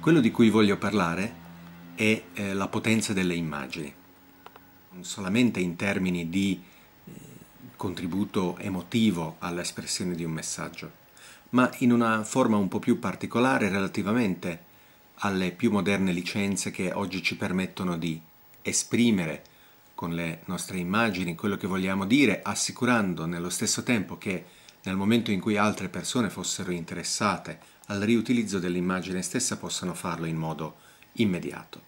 Quello di cui voglio parlare è eh, la potenza delle immagini, non solamente in termini di eh, contributo emotivo all'espressione di un messaggio, ma in una forma un po' più particolare relativamente alle più moderne licenze che oggi ci permettono di esprimere con le nostre immagini quello che vogliamo dire, assicurando nello stesso tempo che nel momento in cui altre persone fossero interessate al riutilizzo dell'immagine stessa possano farlo in modo immediato.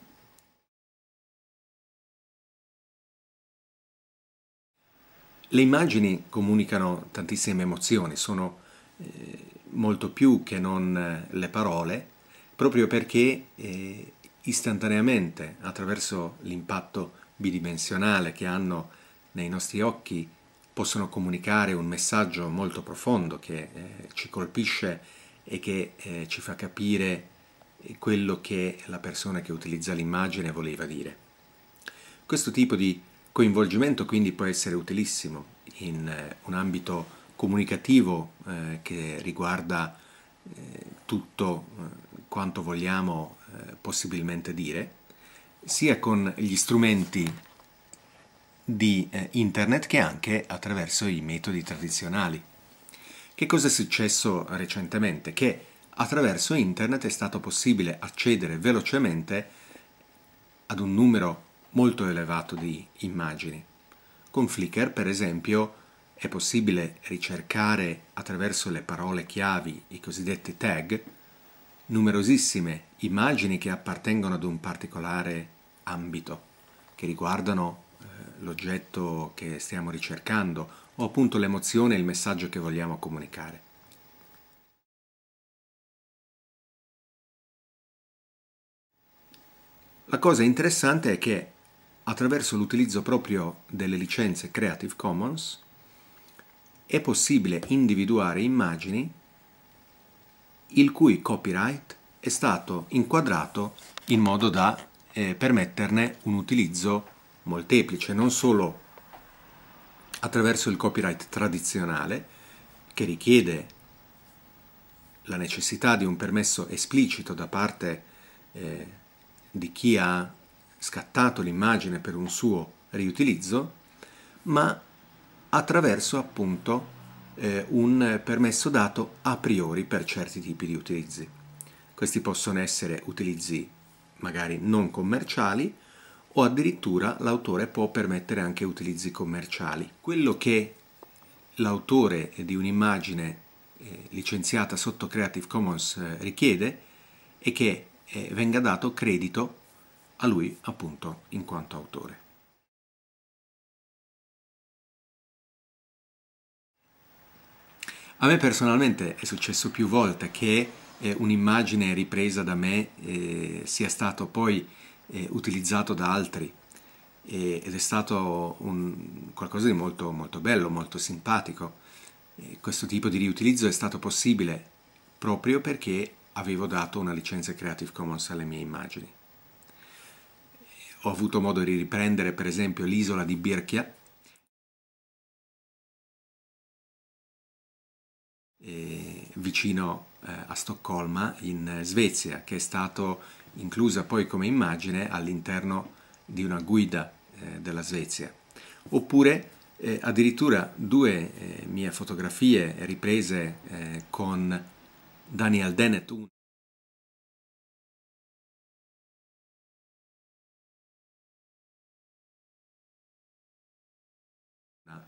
Le immagini comunicano tantissime emozioni, sono eh, molto più che non eh, le parole, proprio perché eh, istantaneamente, attraverso l'impatto bidimensionale che hanno nei nostri occhi, possono comunicare un messaggio molto profondo che eh, ci colpisce e che eh, ci fa capire quello che la persona che utilizza l'immagine voleva dire. Questo tipo di coinvolgimento quindi può essere utilissimo in eh, un ambito comunicativo eh, che riguarda eh, tutto eh, quanto vogliamo possibilmente dire, sia con gli strumenti di internet che anche attraverso i metodi tradizionali. Che cosa è successo recentemente? Che attraverso internet è stato possibile accedere velocemente ad un numero molto elevato di immagini. Con Flickr, per esempio, è possibile ricercare attraverso le parole chiavi, i cosiddetti tag, numerosissime immagini che appartengono ad un particolare ambito, che riguardano eh, l'oggetto che stiamo ricercando o appunto l'emozione e il messaggio che vogliamo comunicare. La cosa interessante è che attraverso l'utilizzo proprio delle licenze Creative Commons è possibile individuare immagini il cui copyright è stato inquadrato in modo da eh, permetterne un utilizzo molteplice, non solo attraverso il copyright tradizionale che richiede la necessità di un permesso esplicito da parte eh, di chi ha scattato l'immagine per un suo riutilizzo, ma attraverso appunto eh, un permesso dato a priori per certi tipi di utilizzi. Questi possono essere utilizzi magari non commerciali o addirittura l'autore può permettere anche utilizzi commerciali. Quello che l'autore di un'immagine eh, licenziata sotto Creative Commons eh, richiede è che eh, venga dato credito a lui appunto in quanto autore. A me personalmente è successo più volte che un'immagine ripresa da me sia stato poi eh, utilizzato da altri e, ed è stato un, qualcosa di molto, molto bello, molto simpatico. E questo tipo di riutilizzo è stato possibile proprio perché avevo dato una licenza Creative Commons alle mie immagini. Ho avuto modo di riprendere per esempio l'isola di Birkia, vicino eh, a Stoccolma in Svezia, che è stato inclusa poi come immagine all'interno di una guida eh, della Svezia. Oppure eh, addirittura due eh, mie fotografie riprese eh, con Daniel Dennett.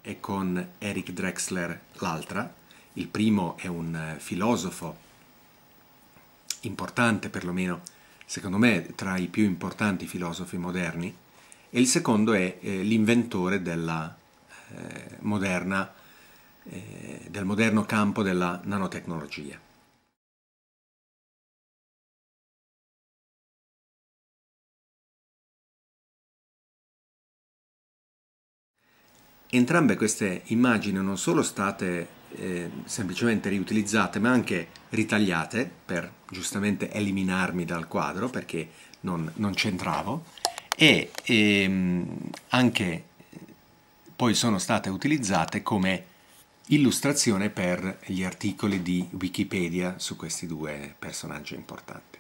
e con Eric Drexler l'altra. Il primo è un eh, filosofo importante perlomeno secondo me tra i più importanti filosofi moderni, e il secondo è eh, l'inventore della, eh, moderna, eh, del moderno campo della nanotecnologia. Entrambe queste immagini non sono state eh, semplicemente riutilizzate ma anche ritagliate per giustamente eliminarmi dal quadro perché non, non c'entravo e ehm, anche poi sono state utilizzate come illustrazione per gli articoli di Wikipedia su questi due personaggi importanti.